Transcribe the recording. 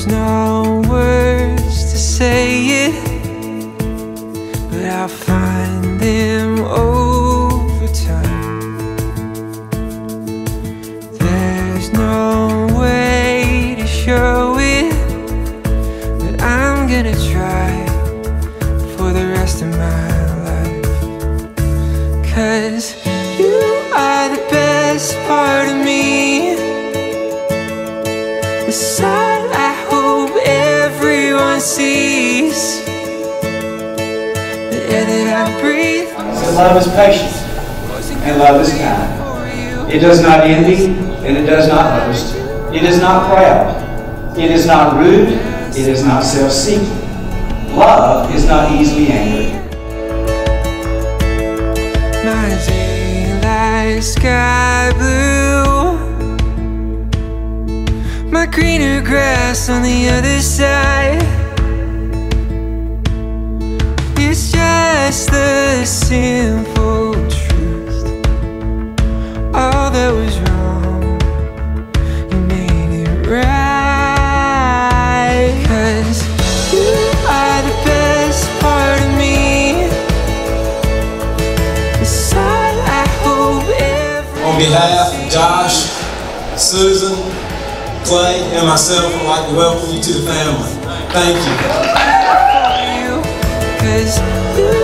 There's no words to say it, but I'll find them over time. There's no way to show it, but I'm gonna try for the rest of my life. Cause you are the best part of me. The everyone sees. The air that I breathe. So love is patient, and love is kind. It does not envy, and it does not boast. It is not proud. It is not rude. It is not self-seeking. Love is not easily angered. My daylight sky blue My greener grass on the other side simple truth All that was wrong You made it right Cause you are the best part of me the side I hope every On behalf of Josh, Susan, Clay, and myself, I'd like to welcome you to the family. Thank you. you, cause you